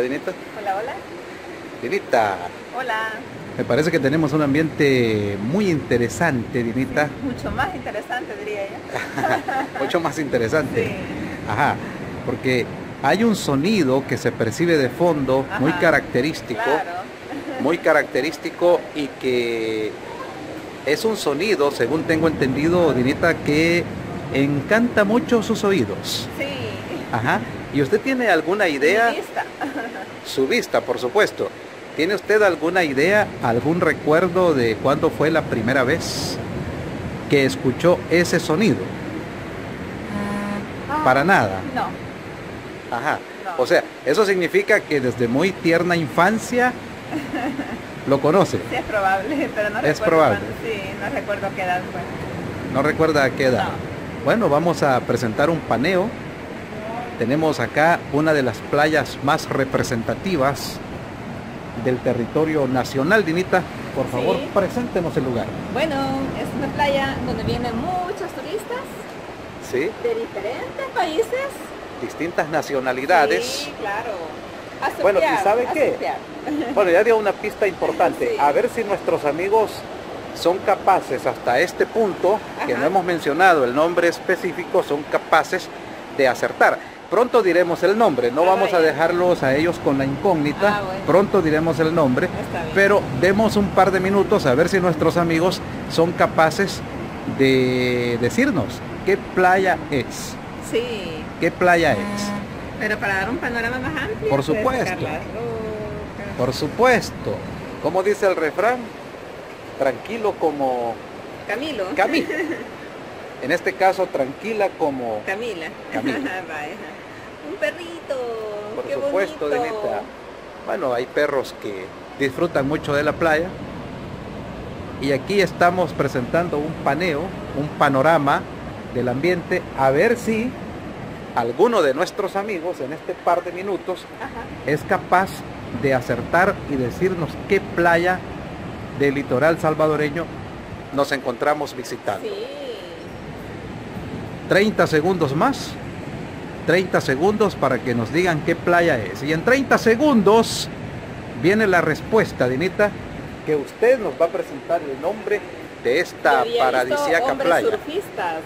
Hola, Dinita. Hola, hola. Dinita, Hola. me parece que tenemos un ambiente muy interesante, Dinita. Mucho más interesante, diría yo. Mucho más interesante. Sí. Ajá, porque hay un sonido que se percibe de fondo muy característico, Claro. muy característico y que es un sonido, según tengo entendido, Dinita, que encanta mucho sus oídos. Sí. Ajá. ¿Y usted tiene alguna idea? Mi vista. Su vista, por supuesto. ¿Tiene usted alguna idea, algún recuerdo de cuándo fue la primera vez que escuchó ese sonido? Para nada. No. Ajá. No. O sea, eso significa que desde muy tierna infancia lo conoce. Sí, es probable, pero no Es recuerdo probable. sí, no recuerdo qué edad fue. No recuerda a qué edad. No. Bueno, vamos a presentar un paneo. Tenemos acá una de las playas más representativas del territorio nacional, Dinita. Por Sí. favor, preséntenos el lugar. Bueno, es una playa donde vienen muchos turistas ¿Sí? de diferentes países. Distintas nacionalidades. Sí, claro. Bueno, ¿y sabe qué? Bueno, ya dio una pista importante. Sí. A ver si nuestros amigos son capaces hasta este punto, que no hemos mencionado el nombre específico, son capaces de acertar. Pronto diremos el nombre, no Ah, vamos a dejarlos a ellos con la incógnita, Ah, bueno. pronto diremos el nombre, pero demos un par de minutos a ver si nuestros amigos son capaces de decirnos qué playa es, Sí, qué playa es. pero para dar un panorama más amplio. Por supuesto. Por supuesto, como dice el refrán, tranquilo como Camilo. Camila. En este caso, tranquila como... Camila. Camila. Un perrito. Por qué supuesto, bonito. Dinita. Bueno, hay perros que disfrutan mucho de la playa. Y aquí estamos presentando un paneo, un panorama del ambiente, a ver si alguno de nuestros amigos en este par de minutos Ajá. es capaz de acertar y decirnos qué playa del litoral salvadoreño nos encontramos visitando. Sí. 30 segundos más. 30 segundos para que nos digan qué playa es. Y en 30 segundos viene la respuesta, Dinita, que usted nos va a presentar el nombre de esta paradisíaca playa. surfistas,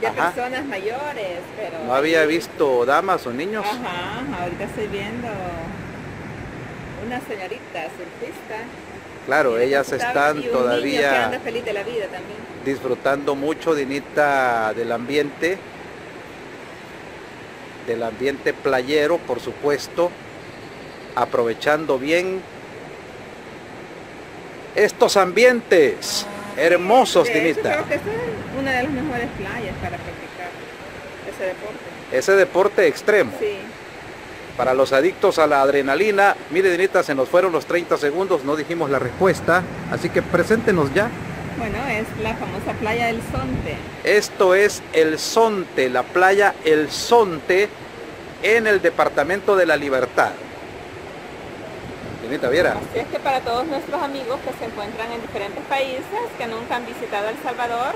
de Ajá. personas mayores, pero... No había visto damas o niños. Ajá, ahorita estoy viendo una señorita surfista. Claro, ellas está- están y un niño que todavía anda feliz de la vida también. disfrutando mucho, Dinita, del ambiente, del ambiente playero, por supuesto, aprovechando bien estos ambientes hermosos, de hecho, Dinita. creo que esta es una de las mejores playas para practicar ese deporte. Ese deporte extremo, Sí, para los adictos a la adrenalina, mire, Dinita, se nos fueron los 30 segundos, no dijimos la respuesta, así que preséntenos ya. bueno, es la famosa playa del Sonte. Esto es El Sonte, la playa El Sonte en el departamento de la Libertad. Dinita Viera, Así es que para todos nuestros amigos que se encuentran en diferentes países, que nunca han visitado El Salvador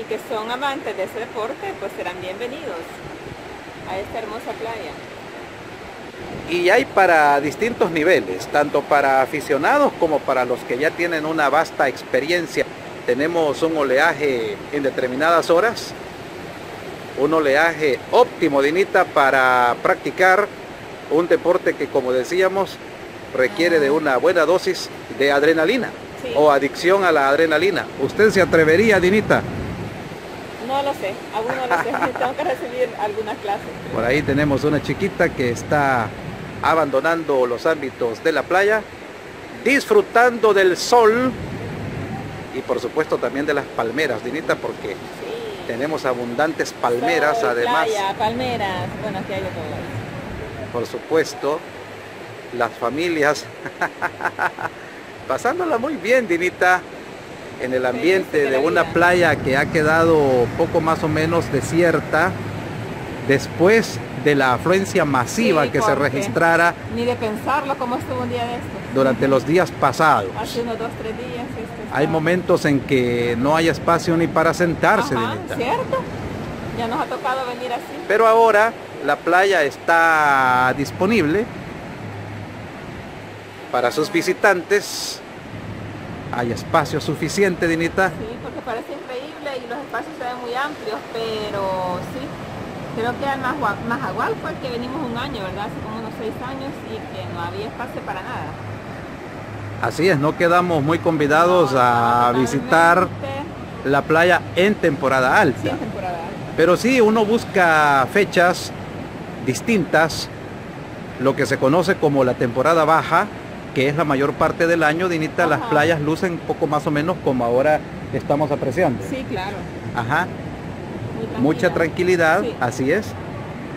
y que son amantes de ese deporte, pues serán bienvenidos a esta hermosa playa. Y hay para distintos niveles, tanto para aficionados como para los que ya tienen una vasta experiencia. Tenemos un oleaje en determinadas horas, un oleaje óptimo, Dinita, para practicar un deporte que, como decíamos, requiere de una buena dosis de adrenalina Sí. o adicción a la adrenalina. ¿Usted se atrevería, Dinita? No lo sé, aún no lo sé, tengo que recibir algunas clases. Por ahí tenemos una chiquita que está abandonando los ámbitos de la playa, disfrutando del sol y por supuesto también de las palmeras, Dinita, porque Sí. tenemos abundantes palmeras Sol, además, Playa, palmeras, bueno, aquí hay de todo. por supuesto, las familias pasándola muy bien, Dinita, en el ambiente de una playa que ha quedado poco más o menos desierta después de la afluencia masiva Sí, que se registrara Ni de pensarlo como estuvo un día de durante los días pasados. Hace unos dos, tres días. Hay momentos en que no hay espacio ni para sentarse, Ajá, Dinita. ¿cierto? Ya nos ha tocado venir así. Pero ahora la playa está disponible para sus visitantes. Hay espacio suficiente, Dinita. Sí, porque parece increíble y los espacios se ven muy amplios, pero sí, creo que al más, más agual fue que venimos un año, ¿verdad? Hace como unos seis años y que no había espacio para nada. Así es, no quedamos muy convidados No, a visitar la playa en temporada alta. Sí, en temporada alta. Pero sí, uno busca fechas distintas, lo que se conoce como la temporada baja, que es la mayor parte del año, Dinita, las playas lucen poco más o menos como ahora estamos apreciando. Sí, claro. Ajá, mucha tranquilidad, Sí. así es.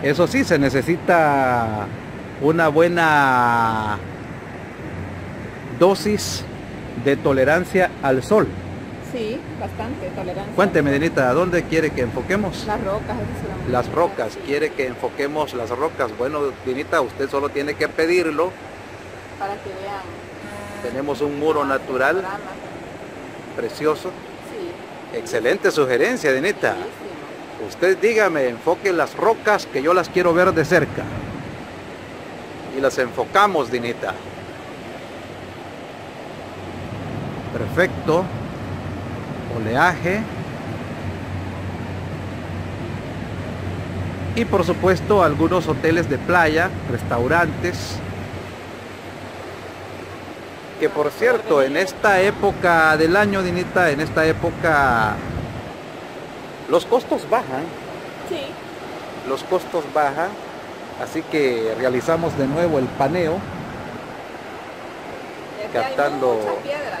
Eso sí, se necesita una buena dosis de tolerancia al sol. Sí, bastante tolerancia. Cuénteme, Dinita, ¿a dónde quiere que enfoquemos? Las rocas, Las rocas, sí, quiere que enfoquemos las rocas. Bueno, Dinita, usted solo tiene que pedirlo. Para que vean. Tenemos un muro natural panorama. precioso. Sí, Excelente sugerencia, Dinita. bellísimo. Usted dígame, enfoque las rocas que yo las quiero ver de cerca. Y las enfocamos, Dinita. Perfecto. Oleaje. Y por supuesto algunos hoteles de playa, restaurantes. Que por cierto, en esta época del año, Dinita, en esta época los costos bajan, Sí, los costos bajan, así que realizamos de nuevo el paneo. Captando- Hay muchas piedras.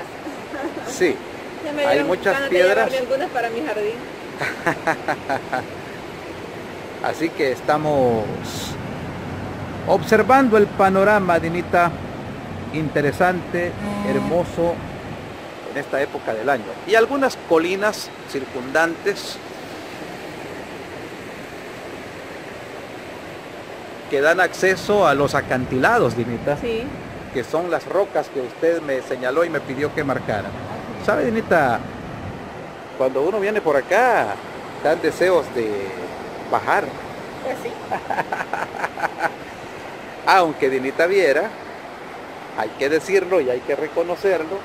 Sí, me Hay muchas piedras. algunas para mi jardín. así que estamos observando el panorama, Dinita, interesante, hermoso en esta época del año. Y algunas colinas circundantes que dan acceso a los acantilados, Dinita. Sí. que son las rocas que usted me señaló y me pidió que marcara. ¿Sabe, Dinita? Cuando uno viene por acá, dan deseos de bajar. Pues sí. Aunque Dinita viera, hay que decirlo y hay que reconocerlo,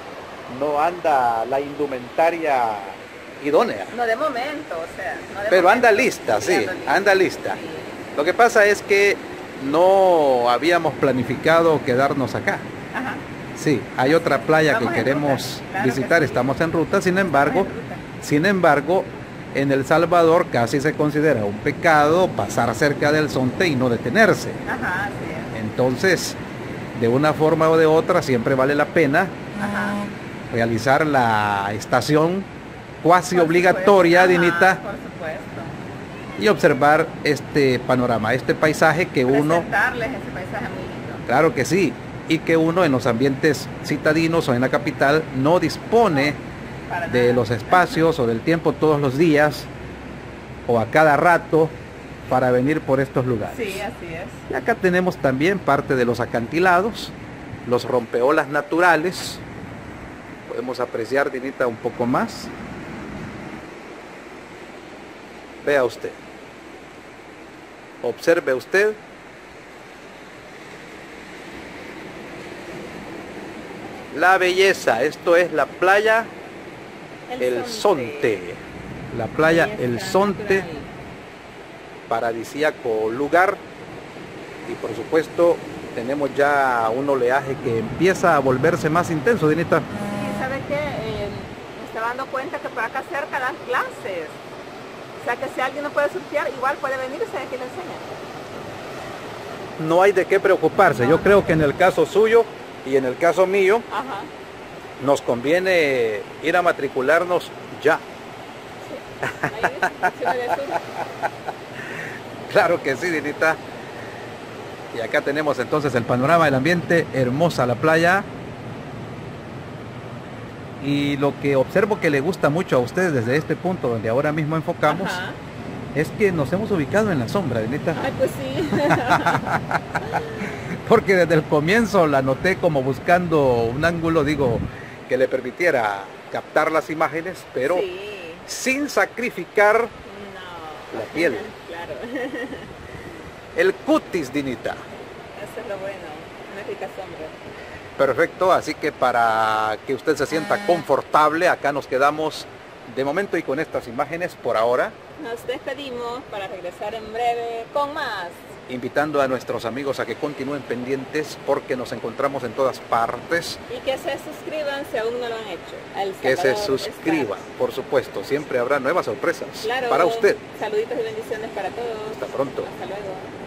no anda la indumentaria idónea. No de momento, o sea. no de Pero momento. anda lista, sí, anda lista. Sí. Lo que pasa es que no habíamos planificado quedarnos acá. Ajá. Sí, hay otra playa Vamos que queremos que visitar, sí. estamos en ruta, sin embargo, en ruta. sin embargo, en El Salvador casi se considera un pecado pasar cerca del zonte y no detenerse. Ajá. Entonces, de una forma o de otra, siempre vale la pena Ajá. realizar la estación cuasi Por obligatoria, supuesto. Dinita, Ajá, Por supuesto. y observar este panorama, este paisaje que uno, Presentarles ese paisaje muy lindo. claro que sí, y que uno en los ambientes citadinos o en la capital no dispone de nada. los espacios o del tiempo todos los días o a cada rato para venir por estos lugares. Sí, así es. Y acá tenemos también parte de los acantilados, los rompeolas naturales. Podemos apreciar, Dinita, un poco más. Vea usted. Observe usted. La belleza, esto es la playa El Sonte. La playa El Sonte, natural. Paradisíaco lugar. Y por supuesto tenemos ya un oleaje que empieza a volverse más intenso, Dinita. Y sabe que me estaba dando cuenta que por acá cerca dan clases. O sea que si alguien no puede surfear, igual puede venirse aquí le enseñan. No hay de qué preocuparse. Yo creo que en el caso suyo y en el caso mío Ajá. nos conviene ir a matricularnos ya. Ahí. Claro que sí, Dinita. Y acá tenemos entonces el panorama del ambiente, hermosa la playa. Y lo que observo que le gusta mucho a ustedes desde este punto donde ahora mismo enfocamos Ajá. es que nos hemos ubicado en la sombra, Dinita. Ay, pues sí. Porque desde el comienzo la noté como buscando un ángulo, digo, que le permitiera captar las imágenes, pero Sí. sin sacrificar No. la piel. Claro. el cutis, Dinita. Eso es lo bueno. Una rica sombra. Perfecto, así que para que usted se sienta Ah. confortable, acá nos quedamos de momento y con estas imágenes por ahora, Nos despedimos para regresar en breve con más. invitando a nuestros amigos a que continúen pendientes porque nos encontramos en todas partes, Y que se suscriban si aún no lo han hecho. El que se suscriban, por supuesto, siempre habrá nuevas sorpresas Claro. para usted. Saluditos y bendiciones para todos. Hasta pronto. Hasta luego.